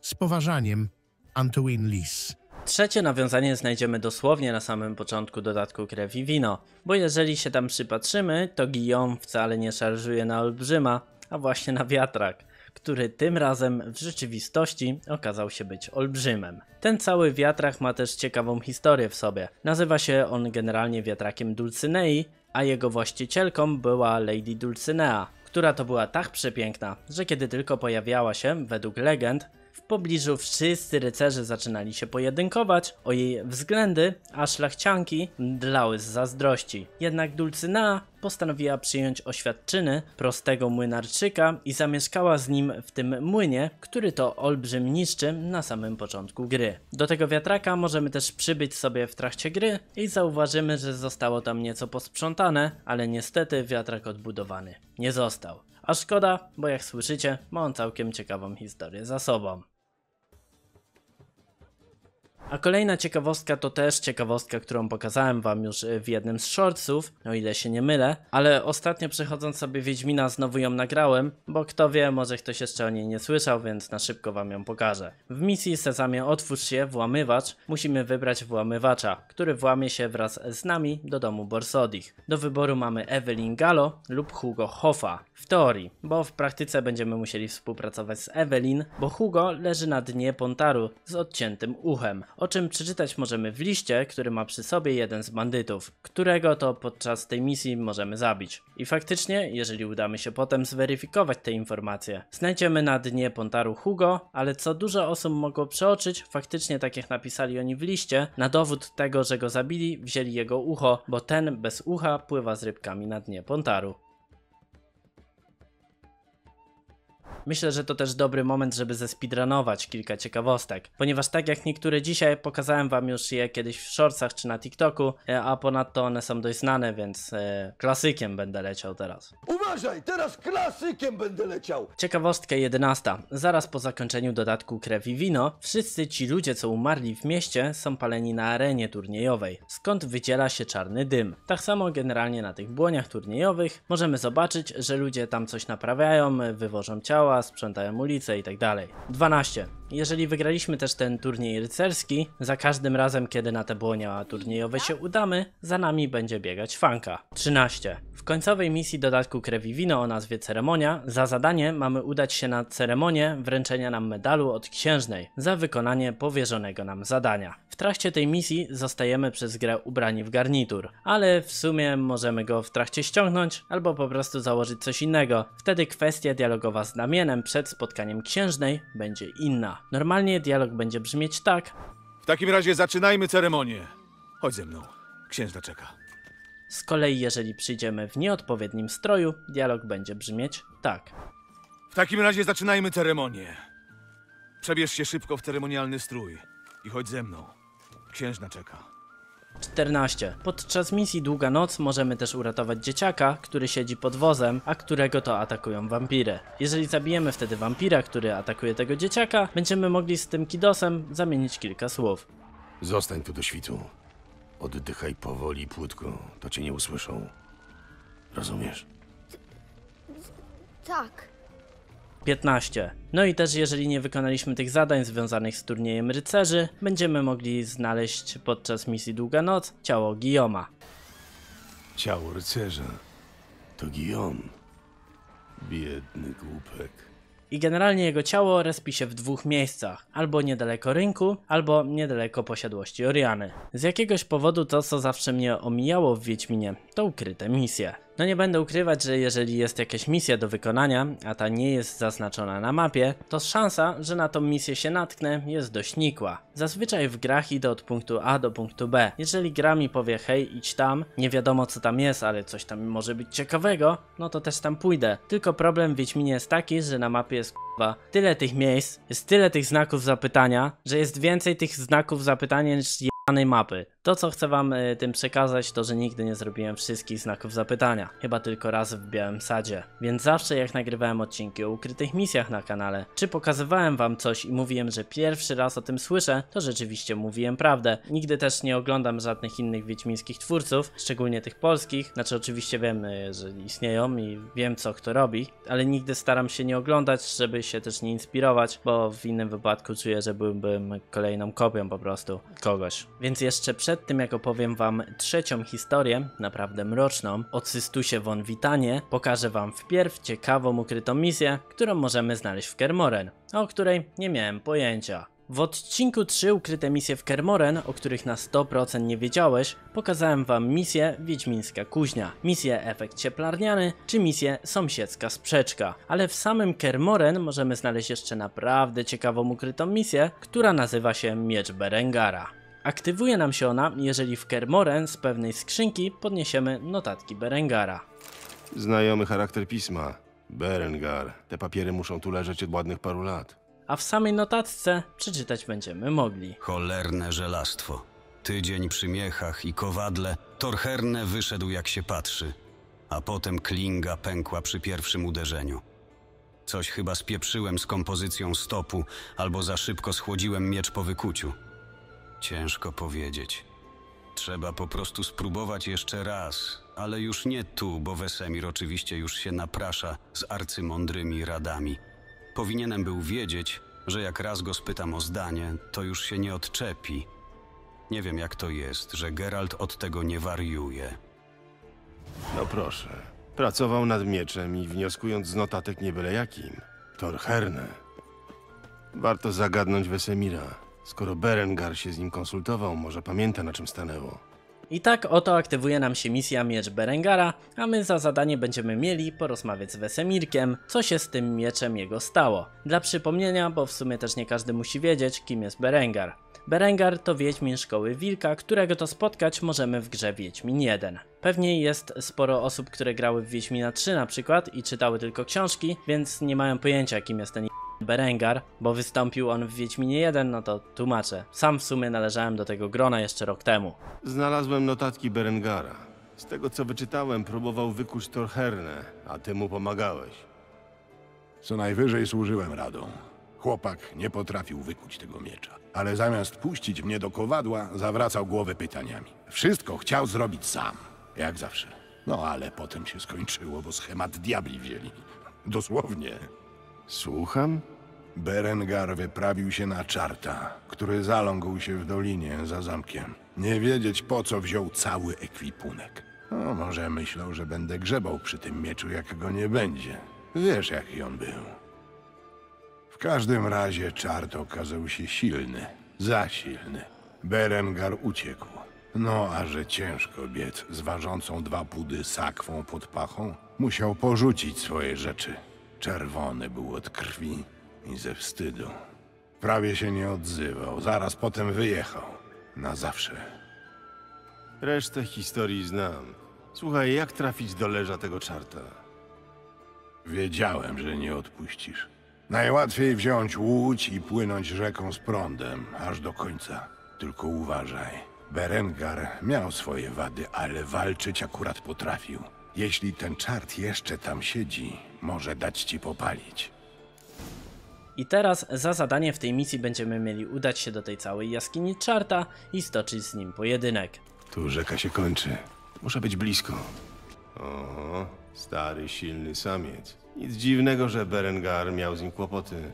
[SPEAKER 12] Z poważaniem, Antoine Lis.
[SPEAKER 1] Trzecie nawiązanie znajdziemy dosłownie na samym początku dodatku Krew i Wino, bo jeżeli się tam przypatrzymy, to Guillaume wcale nie szarżuje na olbrzyma, a właśnie na wiatrak, który tym razem w rzeczywistości okazał się być olbrzymem. Ten cały wiatrak ma też ciekawą historię w sobie. Nazywa się on generalnie wiatrakiem Dulcynei, a jego właścicielką była Lady Dulcynea, która to była tak przepiękna, że kiedy tylko pojawiała się, według legend, w pobliżu wszyscy rycerze zaczynali się pojedynkować o jej względy, a szlachcianki dlały z zazdrości. Jednak Dulcynea postanowiła przyjąć oświadczyny prostego młynarczyka i zamieszkała z nim w tym młynie, który to olbrzym niszczy na samym początku gry. Do tego wiatraka możemy też przybyć sobie w trakcie gry i zauważymy, że zostało tam nieco posprzątane, ale niestety wiatrak odbudowany nie został. A szkoda, bo jak słyszycie, ma on całkiem ciekawą historię za sobą. A kolejna ciekawostka to też ciekawostka, którą pokazałem wam już y, w jednym z shortsów, o ile się nie mylę, ale ostatnio przechodząc sobie Wiedźmina znowu ją nagrałem, bo kto wie, może ktoś jeszcze o niej nie słyszał, więc na szybko wam ją pokażę. W misji Sezamie Otwórz się, włamywacz, musimy wybrać włamywacza, który włamie się wraz z nami do domu Borsodich. Do wyboru mamy Evelyn Gallo lub Hugo Hoffa. W teorii, bo w praktyce będziemy musieli współpracować z Evelyn, bo Hugo leży na dnie Pontaru z odciętym uchem o czym przeczytać możemy w liście, który ma przy sobie jeden z bandytów, którego to podczas tej misji możemy zabić. I faktycznie, jeżeli udamy się potem zweryfikować te informacje, znajdziemy na dnie Pontaru Hugo, ale co dużo osób mogło przeoczyć, faktycznie tak jak napisali oni w liście, na dowód tego, że go zabili, wzięli jego ucho, bo ten bez ucha pływa z rybkami na dnie Pontaru. Myślę, że to też dobry moment, żeby zespeedrunować kilka ciekawostek, ponieważ tak jak niektóre dzisiaj, pokazałem wam już je kiedyś w shortsach czy na TikToku, e, a ponadto one są dość znane, więc e, klasykiem będę leciał teraz.
[SPEAKER 13] Uważaj, teraz klasykiem będę leciał.
[SPEAKER 1] Ciekawostka 11. Zaraz po zakończeniu dodatku Krew i Wino, wszyscy ci ludzie, co umarli w mieście, są paleni na arenie turniejowej, skąd wydziela się czarny dym. Tak samo generalnie na tych błoniach turniejowych możemy zobaczyć, że ludzie tam coś naprawiają, wywożą ciała, sprzątają ulice i tak dalej. 12. Jeżeli wygraliśmy też ten turniej rycerski, za każdym razem kiedy na te błonia turniejowe się udamy, za nami będzie biegać fanka. 13. W końcowej misji dodatku Krew i Wino o nazwie Ceremonia, za zadanie mamy udać się na ceremonię wręczenia nam medalu od księżnej za wykonanie powierzonego nam zadania. W trakcie tej misji zostajemy przez grę ubrani w garnitur, ale w sumie możemy go w trakcie ściągnąć albo po prostu założyć coś innego. Wtedy kwestia dialogowa z Damienem przed spotkaniem księżnej będzie inna. Normalnie dialog będzie brzmieć tak.
[SPEAKER 14] W takim razie zaczynajmy ceremonię. Chodź ze mną. Księżna czeka.
[SPEAKER 1] Z kolei jeżeli przyjdziemy w nieodpowiednim stroju, dialog będzie brzmieć tak.
[SPEAKER 14] W takim razie zaczynajmy ceremonię. Przebierz się szybko w ceremonialny strój i chodź ze mną. Księżna czeka.
[SPEAKER 1] 14. Podczas misji Długa Noc możemy też uratować dzieciaka, który siedzi pod wozem, a którego to atakują wampiry. Jeżeli zabijemy wtedy wampira, który atakuje tego dzieciaka, będziemy mogli z tym kidosem zamienić kilka słów.
[SPEAKER 4] Zostań tu do świtu. Oddychaj powoli i płytko, to cię nie usłyszą. Rozumiesz?
[SPEAKER 15] Tak.
[SPEAKER 1] 15. No i też jeżeli nie wykonaliśmy tych zadań związanych z turniejem rycerzy, będziemy mogli znaleźć podczas misji Długa Noc ciało Guillaume'a.
[SPEAKER 4] Ciało rycerza. To Guillaume. Biedny głupek.
[SPEAKER 1] I generalnie jego ciało respi się w dwóch miejscach, albo niedaleko rynku, albo niedaleko posiadłości Oriany. Z jakiegoś powodu to, co zawsze mnie omijało w Wiedźminie, to ukryte misje. No nie będę ukrywać, że jeżeli jest jakaś misja do wykonania, a ta nie jest zaznaczona na mapie, to szansa, że na tą misję się natknę jest dość nikła. Zazwyczaj w grach idę od punktu A do punktu B. Jeżeli gra mi powie hej idź tam, nie wiadomo co tam jest, ale coś tam może być ciekawego, no to też tam pójdę. Tylko problem w Wiedźminie jest taki, że na mapie jest tyle tych miejsc, jest tyle tych znaków zapytania, że jest więcej tych znaków zapytania niż danej mapy. To co chcę wam y, tym przekazać to, że nigdy nie zrobiłem wszystkich znaków zapytania. Chyba tylko raz w Białym Sadzie. Więc zawsze jak nagrywałem odcinki o ukrytych misjach na kanale, czy pokazywałem wam coś i mówiłem, że pierwszy raz o tym słyszę, to rzeczywiście mówiłem prawdę. Nigdy też nie oglądam żadnych innych wiedźmińskich twórców, szczególnie tych polskich. Znaczy oczywiście wiem, y, że istnieją i wiem co kto robi, ale nigdy staram się nie oglądać, żeby się też nie inspirować, bo w innym wypadku czuję, że byłbym kolejną kopią po prostu kogoś. Więc jeszcze przed tym jak opowiem wam trzecią historię, naprawdę mroczną, o Cystusie von Witanie, pokażę wam wpierw ciekawą ukrytą misję, którą możemy znaleźć w Kermoren, o której nie miałem pojęcia. W odcinku 3 ukryte misje w Kermoren, o których na 100% nie wiedziałeś, pokazałem wam misję Wiedźmińska Kuźnia, misję Efekt Cieplarniany czy misję Sąsiedzka Sprzeczka. Ale w samym Kermoren możemy znaleźć jeszcze naprawdę ciekawą ukrytą misję, która nazywa się Miecz Berengara. Aktywuje nam się ona, jeżeli w Kermoren z pewnej skrzynki podniesiemy notatki Berengara.
[SPEAKER 6] Znajomy charakter pisma. Berengar. Te papiery muszą tu leżeć od ładnych paru lat.
[SPEAKER 1] A w samej notatce przeczytać będziemy mogli.
[SPEAKER 16] Cholerne żelastwo. Tydzień przy miechach i kowadle, Torherne wyszedł jak się patrzy, a potem klinga pękła przy pierwszym uderzeniu. Coś chyba spieprzyłem z kompozycją stopu, albo za szybko schłodziłem miecz po wykuciu. Ciężko powiedzieć. Trzeba po prostu spróbować jeszcze raz, ale już nie tu, bo Wesemir oczywiście już się naprasza z arcymądrymi radami. Powinienem był wiedzieć, że jak raz go spytam o zdanie, to już się nie odczepi. Nie wiem jak to jest, że Geralt od tego nie wariuje.
[SPEAKER 6] No proszę. Pracował nad mieczem i wnioskując z notatek nie byle jakim. Torherne. Warto zagadnąć Wesemira. Skoro Berengar się z nim konsultował, może pamięta na czym stanęło.
[SPEAKER 1] I tak oto aktywuje nam się misja Miecz Berengara, a my za zadanie będziemy mieli porozmawiać z Wesemirkiem, co się z tym mieczem jego stało. Dla przypomnienia, bo w sumie też nie każdy musi wiedzieć, kim jest Berengar. Berengar to Wiedźmin Szkoły Wilka, którego to spotkać możemy w grze Wiedźmin 1. Pewnie jest sporo osób, które grały w Wiedźmina 3 na przykład i czytały tylko książki, więc nie mają pojęcia kim jest ten Berengar, bo wystąpił on w Wiedźminie 1, no to tłumaczę. Sam w sumie należałem do tego grona jeszcze rok temu.
[SPEAKER 6] Znalazłem notatki Berengara. Z tego co wyczytałem, próbował wykuć Torherne, a ty mu pomagałeś.
[SPEAKER 17] Co najwyżej służyłem radą. Chłopak nie potrafił wykuć tego miecza, ale zamiast puścić mnie do kowadła, zawracał głowę pytaniami. Wszystko chciał zrobić sam, jak zawsze. No ale potem się skończyło, bo schemat diabli wzięli. Dosłownie.
[SPEAKER 6] Słucham?
[SPEAKER 17] Berengar wyprawił się na czarta, który zaląkł się w dolinie za zamkiem. Nie wiedzieć po co wziął cały ekwipunek. No, może myślał, że będę grzebał przy tym mieczu, jak go nie będzie. Wiesz, jaki on był. W każdym razie czart okazał się silny, za silny. Berengar uciekł. No, a że ciężko biec z ważącą dwa pudy sakwą pod pachą, musiał porzucić swoje rzeczy. Czerwony był od krwi i ze wstydu. Prawie się nie odzywał, zaraz potem wyjechał. Na zawsze.
[SPEAKER 6] Resztę historii znam. Słuchaj, jak trafić do leża tego czarta?
[SPEAKER 17] Wiedziałem, że nie odpuścisz. Najłatwiej wziąć łódź i płynąć rzeką z prądem, aż do końca. Tylko uważaj. Berengar miał swoje wady, ale walczyć akurat potrafił. Jeśli ten czart jeszcze tam siedzi, może dać ci popalić.
[SPEAKER 1] I teraz za zadanie w tej misji będziemy mieli udać się do tej całej jaskini czarta i stoczyć z nim pojedynek.
[SPEAKER 6] Tu rzeka się kończy. Muszę być blisko. Oho, stary, silny samiec. Nic dziwnego, że Berengar miał z nim kłopoty.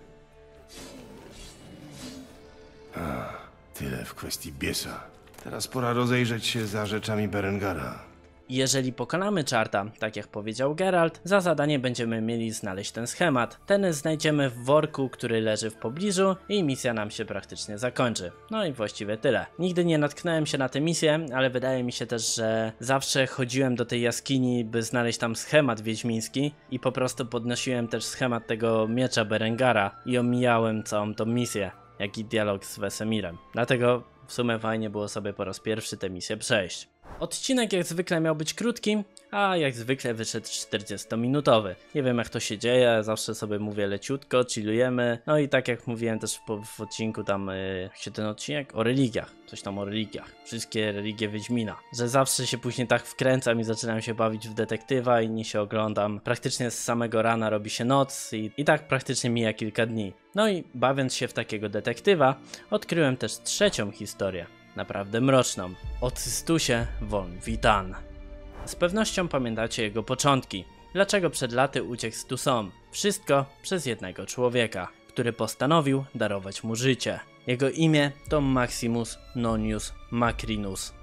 [SPEAKER 6] A, tyle w kwestii Biesa. Teraz pora rozejrzeć się za rzeczami Berengara.
[SPEAKER 1] Jeżeli pokonamy czarta, tak jak powiedział Geralt, za zadanie będziemy mieli znaleźć ten schemat. Ten znajdziemy w worku, który leży w pobliżu i misja nam się praktycznie zakończy. No i właściwie tyle. Nigdy nie natknąłem się na tę misję, ale wydaje mi się też, że zawsze chodziłem do tej jaskini, by znaleźć tam schemat wiedźmiński i po prostu podnosiłem też schemat tego miecza Berengara i omijałem całą tą misję, jak i dialog z Wesemirem. Dlatego w sumie fajnie było sobie po raz pierwszy tę misję przejść. Odcinek jak zwykle miał być krótki, a jak zwykle wyszedł 40-minutowy. Nie wiem jak to się dzieje, zawsze sobie mówię leciutko, chillujemy. No i tak jak mówiłem też w, w odcinku tam, yy, jak się ten odcinek? O religiach, coś tam o religiach. Wszystkie religie Wiedźmina. Że zawsze się później tak wkręcam i zaczynam się bawić w detektywa i nie się oglądam. Praktycznie z samego rana robi się noc i, i tak praktycznie mija kilka dni. No i bawiąc się w takiego detektywa, odkryłem też trzecią historię naprawdę mroczną, o Cystusie von Witan. Z pewnością pamiętacie jego początki. Dlaczego przed laty uciekł z Tusom? Wszystko przez jednego człowieka, który postanowił darować mu życie. Jego imię to Maximus Nonius Macrinus.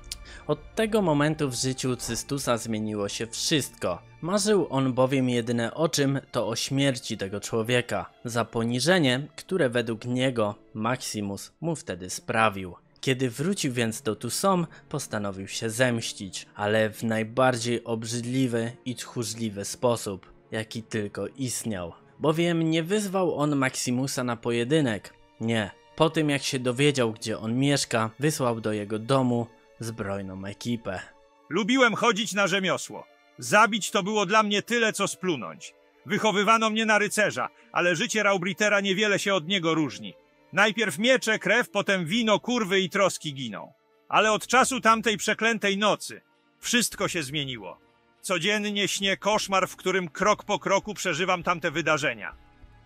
[SPEAKER 1] Od tego momentu w życiu Cystusa zmieniło się wszystko. Marzył on bowiem jedyne o czym to o śmierci tego człowieka, za poniżenie, które według niego Maximus mu wtedy sprawił. Kiedy wrócił więc do Tucson, postanowił się zemścić, ale w najbardziej obrzydliwy i tchórzliwy sposób, jaki tylko istniał. Bowiem nie wyzwał on Maximusa na pojedynek. Nie. Po tym jak się dowiedział, gdzie on mieszka, wysłał do jego domu zbrojną ekipę.
[SPEAKER 11] Lubiłem chodzić na rzemiosło. Zabić to było dla mnie tyle, co splunąć. Wychowywano mnie na rycerza, ale życie Raubritera niewiele się od niego różni. Najpierw miecze, krew, potem wino, kurwy i troski giną. Ale od czasu tamtej przeklętej nocy wszystko się zmieniło. Codziennie śnię koszmar, w którym krok po kroku przeżywam tamte wydarzenia.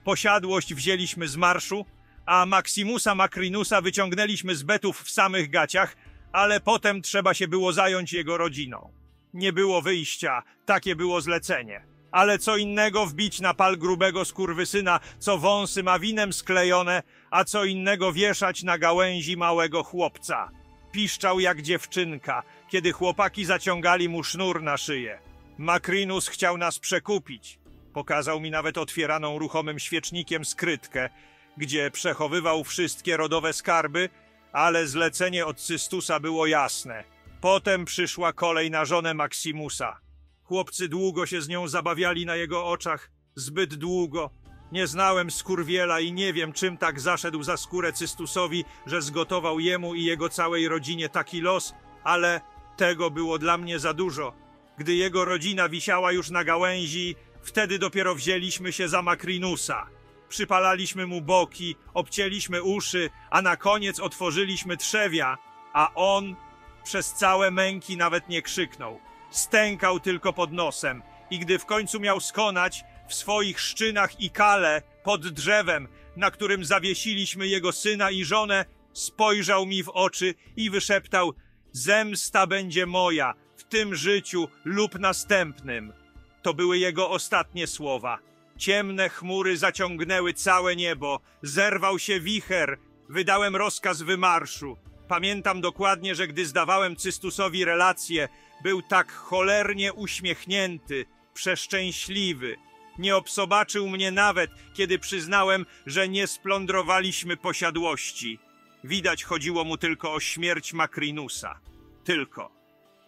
[SPEAKER 11] Posiadłość wzięliśmy z marszu, a Maximusa Macrinusa wyciągnęliśmy z betów w samych gaciach, ale potem trzeba się było zająć jego rodziną. Nie było wyjścia, takie było zlecenie. Ale co innego wbić na pal grubego skurwysyna, co wąsy ma winem sklejone, a co innego wieszać na gałęzi małego chłopca. Piszczał jak dziewczynka, kiedy chłopaki zaciągali mu sznur na szyję. Makrinus chciał nas przekupić. Pokazał mi nawet otwieraną ruchomym świecznikiem skrytkę, gdzie przechowywał wszystkie rodowe skarby, ale zlecenie od Cystusa było jasne. Potem przyszła kolej na żonę Maximusa. Chłopcy długo się z nią zabawiali na jego oczach, zbyt długo. Nie znałem skurwiela i nie wiem, czym tak zaszedł za skórę Cystusowi, że zgotował jemu i jego całej rodzinie taki los, ale tego było dla mnie za dużo. Gdy jego rodzina wisiała już na gałęzi, wtedy dopiero wzięliśmy się za Makrinusa. Przypalaliśmy mu boki, obcięliśmy uszy, a na koniec otworzyliśmy trzewia, a on przez całe męki nawet nie krzyknął. Stękał tylko pod nosem i gdy w końcu miał skonać, w swoich szczynach i kale pod drzewem, na którym zawiesiliśmy jego syna i żonę, spojrzał mi w oczy i wyszeptał: Zemsta będzie moja w tym życiu lub następnym. To były jego ostatnie słowa. Ciemne chmury zaciągnęły całe niebo, zerwał się wicher, wydałem rozkaz wymarszu. Pamiętam dokładnie, że gdy zdawałem Cystusowi relację, był tak cholernie uśmiechnięty, przeszczęśliwy. Nie obsobaczył mnie nawet, kiedy przyznałem, że nie splądrowaliśmy posiadłości. Widać chodziło mu tylko o śmierć Makrinusa. Tylko.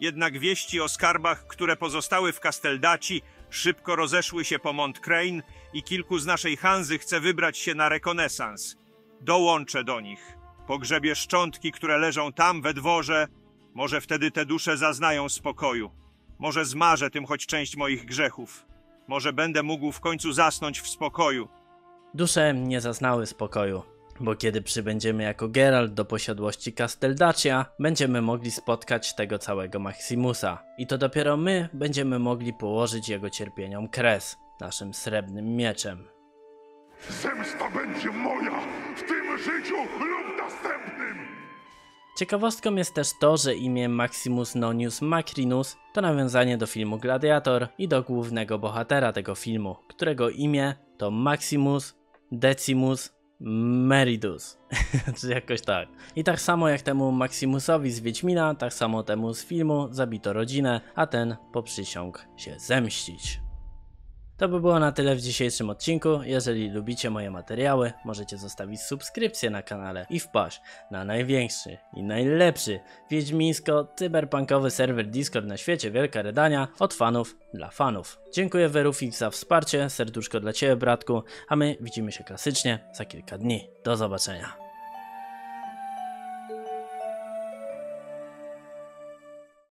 [SPEAKER 11] Jednak wieści o skarbach, które pozostały w Casteldaci, szybko rozeszły się po Montcrain i kilku z naszej Hanzy chce wybrać się na rekonesans. Dołączę do nich. Pogrzebie szczątki, które leżą tam we dworze. Może wtedy te dusze zaznają spokoju. Może zmarzę tym choć część moich grzechów. Może będę mógł w końcu zasnąć w spokoju.
[SPEAKER 1] Dusze nie zaznały spokoju. Bo kiedy przybędziemy jako Geralt do posiadłości Casteldacia, będziemy mogli spotkać tego całego Maximusa. I to dopiero my będziemy mogli położyć jego cierpieniom kres naszym srebrnym mieczem.
[SPEAKER 15] Zemsta będzie moja w tym życiu lub następnym!
[SPEAKER 1] Ciekawostką jest też to, że imię Maximus Nonius Macrinus to nawiązanie do filmu Gladiator i do głównego bohatera tego filmu, którego imię to Maximus Decimus Meridus, czy jakoś tak. I tak samo jak temu Maximusowi z Wiedźmina, tak samo temu z filmu zabito rodzinę, a ten poprzysiągł się zemścić. To by było na tyle w dzisiejszym odcinku. Jeżeli lubicie moje materiały, możecie zostawić subskrypcję na kanale i wpaść na największy i najlepszy wiedźmińsko-cyberpunkowy serwer Discord na świecie Wielka Redania od fanów dla fanów. Dziękuję Verufix za wsparcie, serduszko dla Ciebie bratku, a my widzimy się klasycznie za kilka dni. Do zobaczenia.